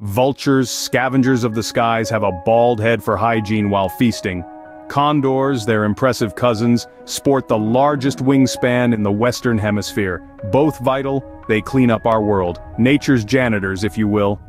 Vultures, scavengers of the skies have a bald head for hygiene while feasting. Condors, their impressive cousins, sport the largest wingspan in the Western Hemisphere. Both vital, they clean up our world. Nature's janitors, if you will.